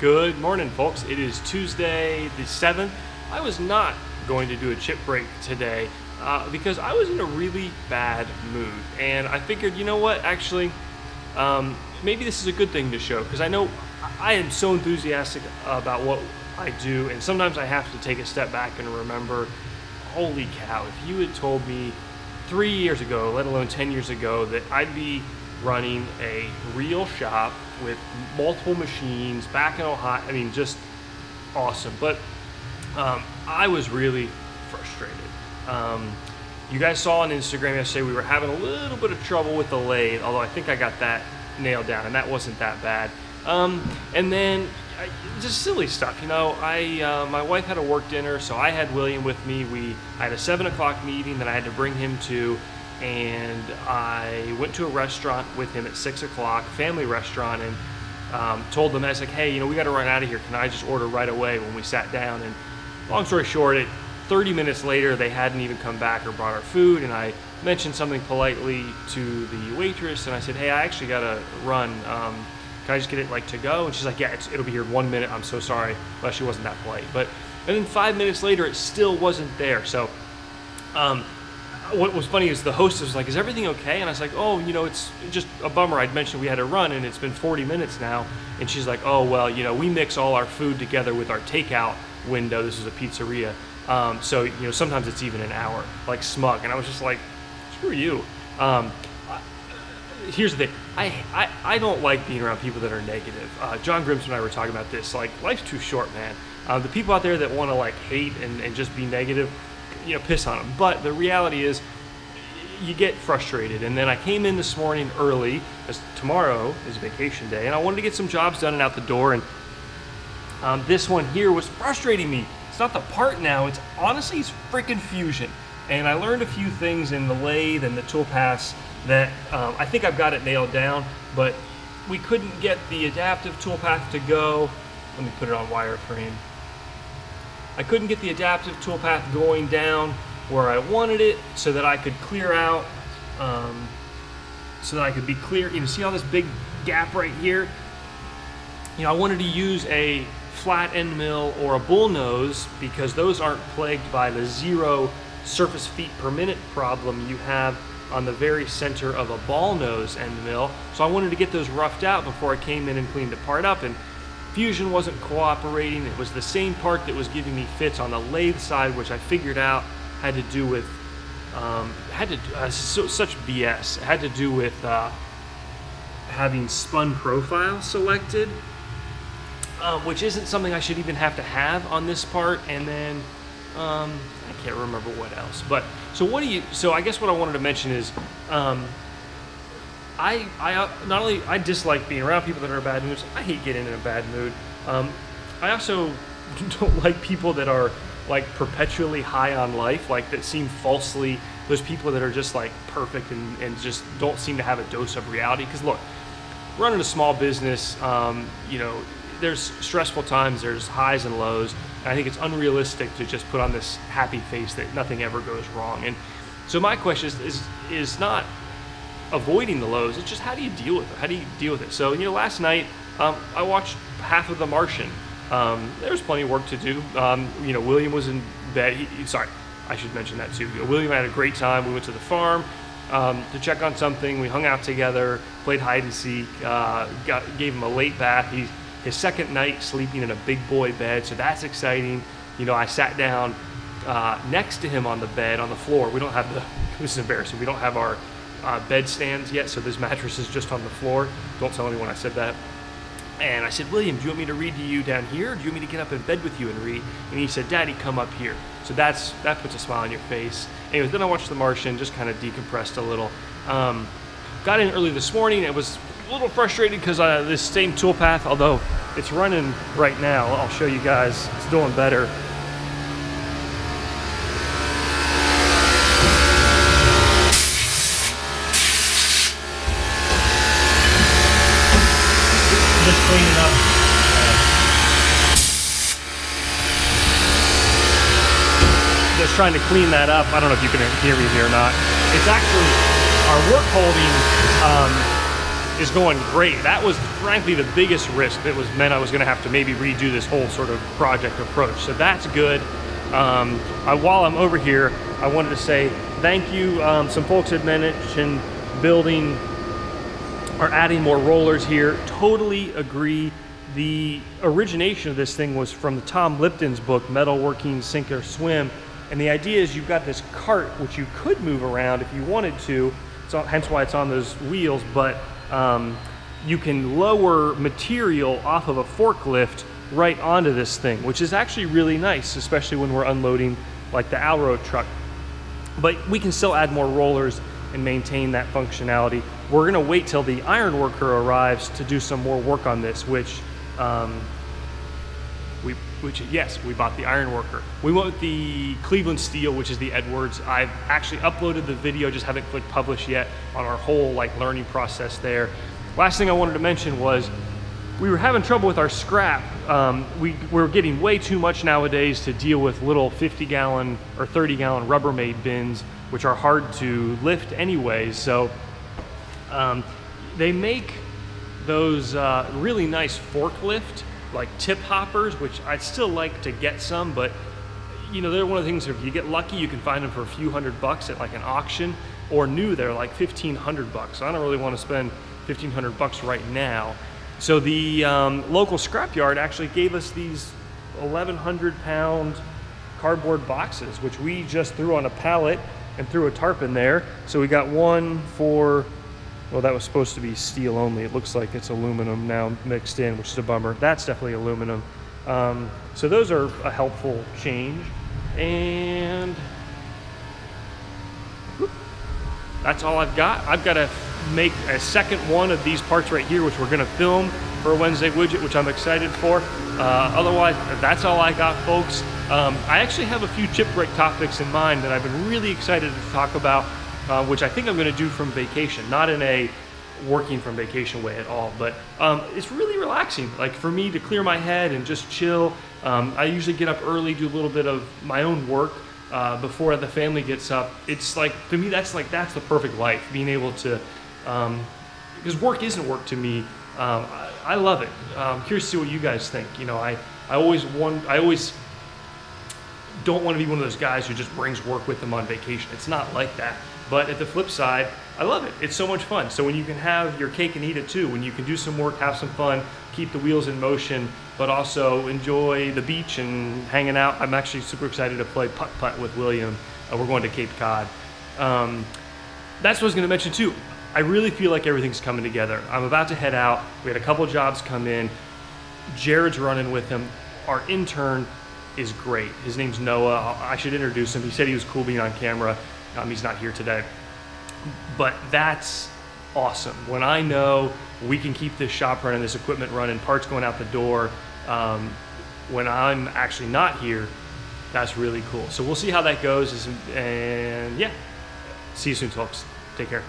Good morning, folks. It is Tuesday the 7th. I was not going to do a chip break today uh, because I was in a really bad mood. And I figured, you know what, actually, um, maybe this is a good thing to show because I know I am so enthusiastic about what I do. And sometimes I have to take a step back and remember holy cow, if you had told me three years ago, let alone 10 years ago, that I'd be running a real shop with multiple machines back in Ohio. I mean, just awesome. But um, I was really frustrated. Um, you guys saw on Instagram yesterday we were having a little bit of trouble with the lathe, although I think I got that nailed down, and that wasn't that bad. Um, and then I, just silly stuff, you know. I uh, my wife had a work dinner, so I had William with me. We I had a seven o'clock meeting that I had to bring him to and I went to a restaurant with him at six o'clock, family restaurant, and um, told them I was like, hey, you know, we got to run out of here. Can I just order right away when we sat down? And long story short, it 30 minutes later, they hadn't even come back or brought our food, and I mentioned something politely to the waitress, and I said, hey, I actually got to run. Um, can I just get it like to go? And she's like, yeah, it'll be here in one minute. I'm so sorry. Well, she wasn't that polite, but and then five minutes later, it still wasn't there. So. Um, what was funny is the hostess was like, "Is everything okay?" And I was like, "Oh, you know, it's just a bummer. I'd mentioned we had a run, and it's been 40 minutes now." And she's like, "Oh, well, you know, we mix all our food together with our takeout window. This is a pizzeria, um, so you know, sometimes it's even an hour, like smug." And I was just like, "Screw you." Um, here's the thing I, I, I don't like being around people that are negative uh, John Grimsmo and i were talking about this like life's too short man uh, the people out there that want to like hate and, and just be negative you know piss on them. But the reality is, you get frustrated. And then I came in this morning early, as tomorrow is vacation day, and I wanted to get some jobs done and out the door. And um, this one here was frustrating me. It's not the part now. It's honestly it's freaking fusion. And I learned a few things in the lathe and the tool paths that um, I think I've got it nailed down, but we couldn't get the adaptive toolpath to go. Let me put it on wireframe. I couldn't get the adaptive toolpath going down where I wanted it so that I could clear out, um, so that I could be clear. You know, see all this big gap right here? You know, I wanted to use a flat end mill or a bull nose because those aren't plagued by the zero surface feet per minute problem you have on the very center of a ball nose end mill. So I wanted to get those roughed out before I came in and cleaned the part up. And Fusion wasn't cooperating. It was the same part that was giving me fits on the lathe side, which I figured out had to do with um, had to uh, so, such BS. It had to do with uh, having spun profile selected, uh, which isn't something I should even have to have on this part. And then um, I can't remember what else. But so what do you? So I guess what I wanted to mention is. Um, I, I uh, not only I dislike being around people that are in bad moods. I hate getting in a bad mood. Um, I also don't like people that are like perpetually high on life, like that seem falsely those people that are just like perfect and, and just don't seem to have a dose of reality. Because look, running a small business, um, you know, there's stressful times, there's highs and lows. And I think it's unrealistic to just put on this happy face that nothing ever goes wrong. And so my question is is, is not avoiding the lows. It's just how do you deal with it? How do you deal with it? So you know, last night um, I watched half of The Martian. Um, there was plenty of work to do. Um, you know, William was in bed. He, he, sorry, I should mention that too. William had a great time. We went to the farm um, to check on something. We hung out together, played hide and seek. Uh, got, gave him a late bath. He's his second night sleeping in a big boy bed, so that's exciting. You know, I sat down uh, next to him on the bed on the floor. We don't have the. This is embarrassing. We don't have our uh, bed stands yet, so this mattress is just on the floor. Don't tell anyone I said that. And I said, William, do you want me to read to you down here? Do you want me to get up in bed with you and read? And he said, Daddy, come up here. So that's that puts a smile on your face. Anyways, then I watched The Martian, just kind of decompressed a little. Um, got in early this morning. It was a little frustrated because uh, this same toolpath, although it's running right now, I'll show you guys, it's doing better. cleaning up. Just trying to clean that up. I don't know if you can hear me here or not. It's actually our work holding um, is going great. That was frankly the biggest risk that was meant I was gonna have to maybe redo this whole sort of project approach. So that's good. Um, I, while I'm over here, I wanted to say thank you. Um, some folks had mentioned building or adding more rollers here. Totally agree. The origination of this thing was from the Tom Lipton's book, Metalworking Sink or Swim. And the idea is you've got this cart which you could move around if you wanted to, so hence why it's on those wheels, but um, you can lower material off of a forklift right onto this thing, which is actually really nice, especially when we're unloading like the Alro truck. But we can still add more rollers and maintain that functionality. We're gonna wait till the iron worker arrives to do some more work on this, which um, which yes, we bought the iron worker. We went with the Cleveland Steel, which is the Edwards. I've actually uploaded the video, just haven't clicked publish yet on our whole like learning process there. Last thing I wanted to mention was we were having trouble with our scrap. Um, we, we're getting way too much nowadays to deal with little 50 gallon or 30 gallon Rubbermaid bins, which are hard to lift anyways. So um, they make those uh, really nice forklift like tip hoppers, which I'd still like to get some, but you know, they're one of the things if you get lucky, you can find them for a few hundred bucks at like an auction or new, they're like 1500 bucks. I don't really want to spend 1500 bucks right now. So the um, local scrapyard actually gave us these 1100 pound cardboard boxes, which we just threw on a pallet and threw a tarp in there. So we got one for well, that was supposed to be steel only. It looks like it's aluminum now mixed in, which is a bummer. That's definitely aluminum. Um, so those are a helpful change. And that's all I've got. I've got to make a second one of these parts right here, which we're gonna film for a Wednesday widget, which I'm excited for. Uh, otherwise, that's all I got, folks. Um, I actually have a few chip break topics in mind that I've been really excited to talk about uh, which I think I'm going to do from vacation, not in a working from vacation way at all. But um, it's really relaxing, like for me to clear my head and just chill. Um, I usually get up early, do a little bit of my own work uh, before the family gets up. It's like to me, that's like that's the perfect life, being able to. because um, work isn't work to me. Um, I, I, love it. I'm curious to see what you guys think. You know, I, I always want, I always don't want to be one of those guys who just brings work with them on vacation. It's not like that. But at the flip side, I love it. It's so much fun. So when you can have your cake and eat it too, when you can do some work, have some fun, keep the wheels in motion, but also enjoy the beach and hanging out. I'm actually super excited to play putt putt with William. Uh, we're going to Cape Cod. Um, that's what I was going to mention too. I really feel like everything's coming together. I'm about to head out. We had a couple jobs come in. Jared's running with him. Our intern is great. His name's Noah. I should introduce him. He said he was cool being on camera. Um, he's not here today. But that's awesome. When I know we can keep this shop running, this equipment running, parts going out the door, um, when I'm actually not here, that's really cool. So we'll see how that goes. And yeah, see you soon, folks. Take care.